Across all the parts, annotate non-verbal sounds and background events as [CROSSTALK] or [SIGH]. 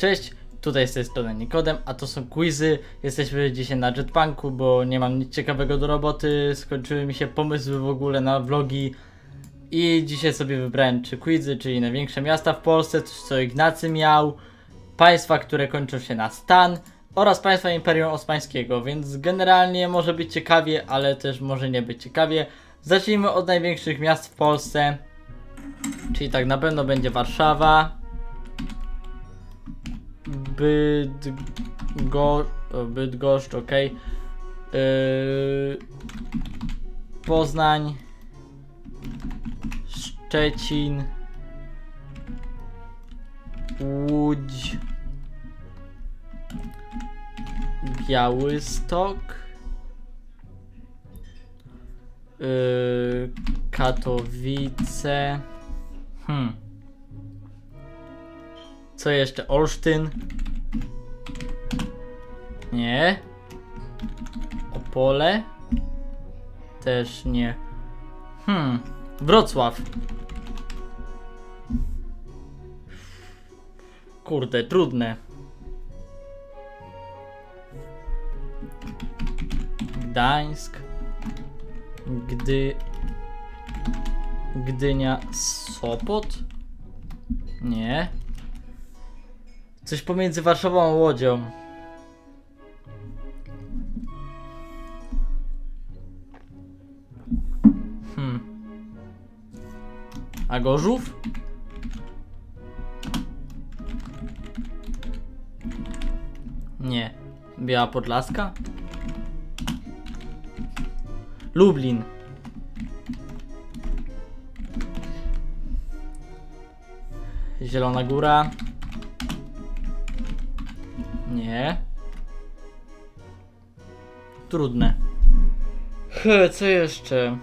Cześć, tutaj z tej strony Nikodem, a to są quizy. Jesteśmy dzisiaj na Jetpunku, bo nie mam nic ciekawego do roboty. Skończyły mi się pomysły w ogóle na vlogi. I dzisiaj sobie wybrałem czy quizy, czyli największe miasta w Polsce, coś co Ignacy miał, państwa, które kończą się na stan oraz państwa Imperium Osmańskiego, więc generalnie może być ciekawie, ale też może nie być ciekawie. Zacznijmy od największych miast w Polsce, czyli tak na pewno będzie Warszawa, Bydgo... Bydgoszcz, ok. Yy, Poznań. Szczecin. Łódź. Białystok. Yy, Katowice. Hmm. Co jeszcze? Olsztyn. Nie. Opole. Też nie. Hmm. Wrocław. Kurde, trudne. Gdańsk. Gdy... Gdynia Sopot? Nie. Coś pomiędzy Warszawą a Łodzią. A Gorzów? Nie. Biała Podlaska? Lublin. Zielona Góra. Nie. Trudne. He, co jeszcze?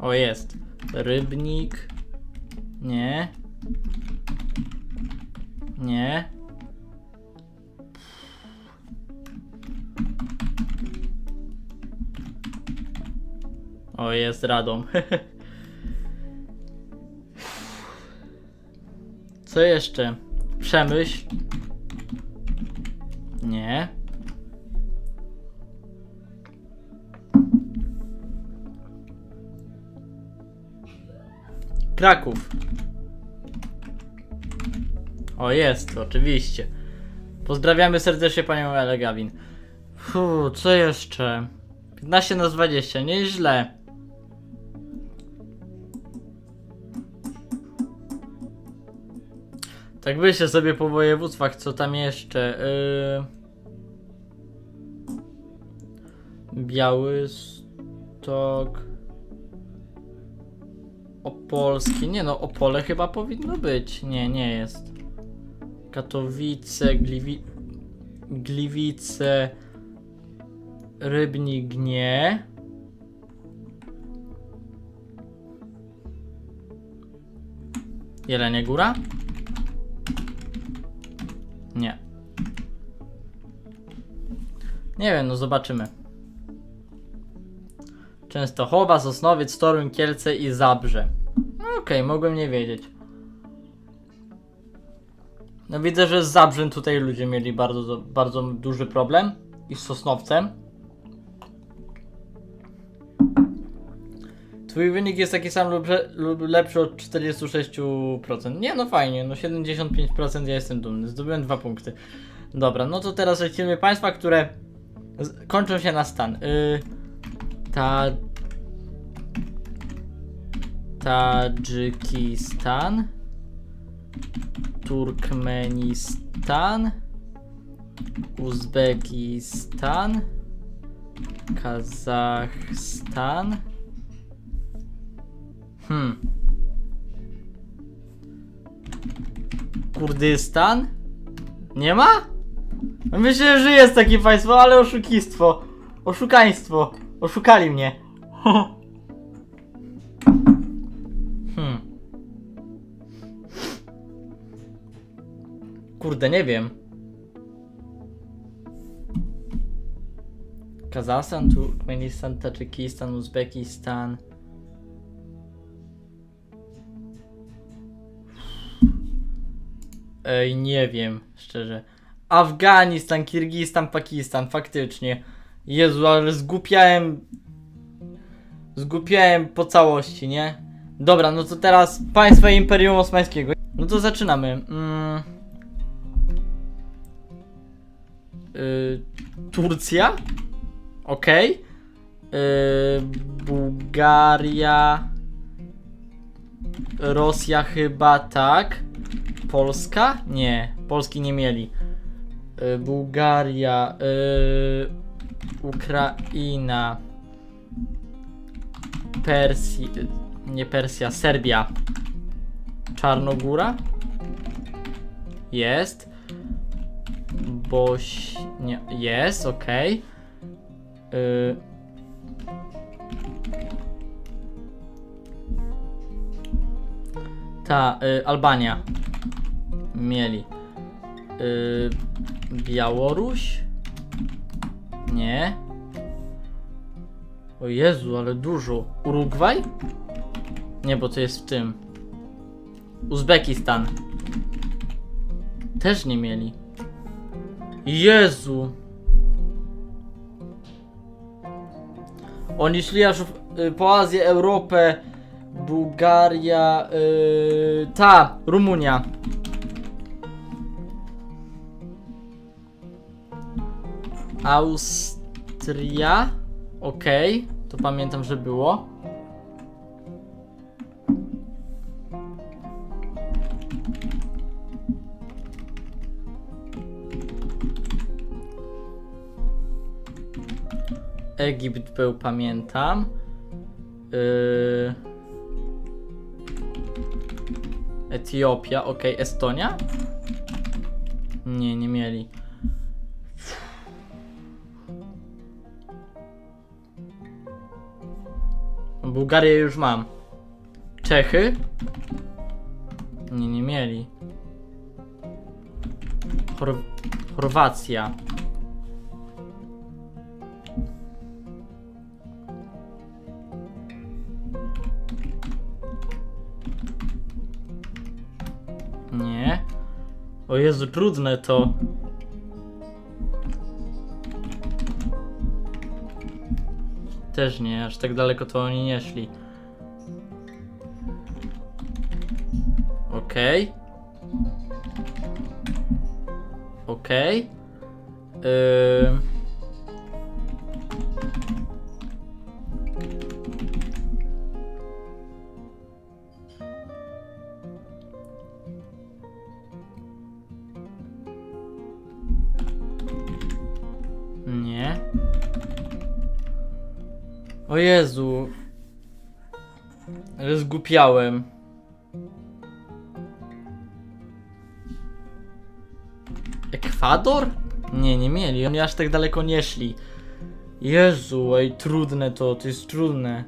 O, jest. Rybnik. Nie. Nie. O, jest Radom. [LAUGHS] Co jeszcze? Przemyśl. Nie. Kraków. O, jest, oczywiście. Pozdrawiamy serdecznie panią Elegawin. Fu, co jeszcze? 15 na 20, nieźle. Tak myślę sobie po województwach, co tam jeszcze. Yy... Białystok. Opolski. Nie no, Opole chyba powinno być. Nie, nie jest. Katowice, Gliwi... Gliwice. Rybnik nie. Jelenie Góra? Nie. Nie wiem, no zobaczymy. Częstochowa, Sosnowiec, Toruń, Kielce i Zabrze. No Okej, okay, mogłem nie wiedzieć. No widzę, że z Zabrzem tutaj ludzie mieli bardzo, bardzo duży problem. I z Sosnowcem. Twój wynik jest taki sam lub, lub lepszy od 46%. Nie, no fajnie, no 75% ja jestem dumny. Zdobyłem dwa punkty. Dobra, no to teraz lecimy państwa, które kończą się na stan. Yy, ta... Tadżykistan. Turkmenistan. Uzbekistan. Kazachstan. Hmm. Kurdystan? Nie ma? Myślę, że jest takie państwo, ale oszukistwo. Oszukaństwo. Oszukali mnie. [LAUGHS] hmm. Kurde, nie wiem. Kazachstan, Turkmenistan, Tadżykistan, Uzbekistan. Ej, nie wiem, szczerze. Afganistan, Kirgistan, Pakistan, faktycznie. Jezu, ale zgłupiałem. Zgłupiałem po całości, nie? Dobra, no to teraz państwa Imperium Osmańskiego. No to zaczynamy. Mm. Y, Turcja? Okej. Y, Bułgaria. Rosja chyba tak. Polska? Nie, Polski nie mieli. Y, Bułgaria, y, Ukraina, Persja, nie Persja, Serbia, Czarnogóra? Jest. Boś... nie, jest. Y, Ta, y, Albania. Mieli. Y, Białoruś? Nie. O Jezu, ale dużo. Urugwaj? Nie, bo to jest w tym. Uzbekistan. Też nie mieli. Jezu. Oni szli aż y, po Azję, Europę, Bułgaria, y, ta, Rumunia. Austria. Okej, to pamiętam, że było. Egipt był, pamiętam. Yy... Etiopia, okej, Estonia? Nie, nie mieli. Bułgarię już mam. Czechy? Nie, nie mieli. Chor Chorwacja. Nie. O Jezu, trudne to. Też nie, aż tak daleko to oni nie szli. Okej. Okej. Ym. Nie. O Jezu. Ale. Ekwador? Nie, nie mieli. Oni aż tak daleko nie szli. Jezu, ej, trudne to, to jest trudne.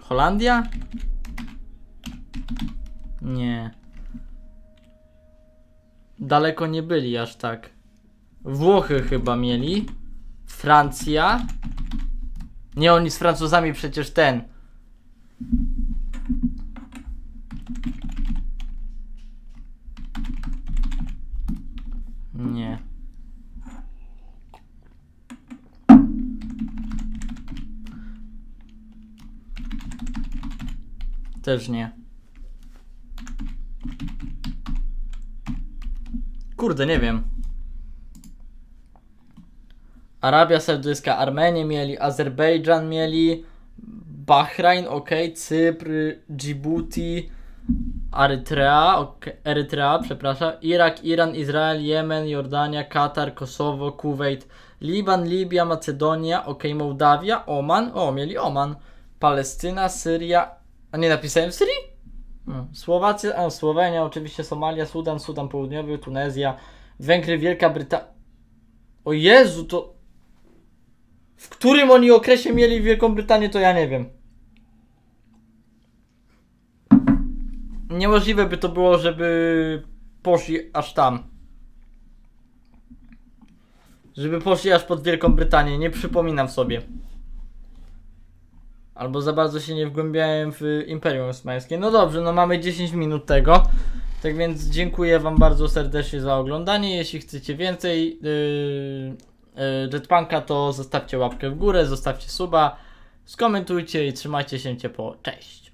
Holandia? Nie. Daleko nie byli aż tak. Włochy chyba mieli. Francja. Nie, oni z Francuzami przecież ten. Nie. Też nie. Kurde, nie wiem. Arabia Saudyjska, Armenię mieli, Azerbejdżan mieli, Bahrain, ok, Cypr, Djibouti, Erytrea, ok, Erytrea, przepraszam, Irak, Iran, Izrael, Jemen, Jordania, Katar, Kosowo, Kuwait, Liban, Libia, Macedonia, ok, Mołdawia, Oman, o, mieli Oman, Palestyna, Syria, a nie napisałem Syrii? No. Słowacja, a, Słowenia, oczywiście Somalia, Sudan, Sudan Południowy, Tunezja, Węgry, Wielka Brytania. O Jezu, to. W którym oni okresie mieli Wielką Brytanię, to ja nie wiem. Niemożliwe by to było, żeby poszli aż tam. Żeby poszli aż pod Wielką Brytanię, nie przypominam sobie. Albo za bardzo się nie wgłębiałem w Imperium Osmańskie. No dobrze, no mamy 10 minut tego. Tak więc dziękuję Wam bardzo serdecznie za oglądanie. Jeśli chcecie więcej, yy... E, Jetpunka, to zostawcie łapkę w górę, zostawcie suba, skomentujcie i trzymajcie się ciepło. Cześć!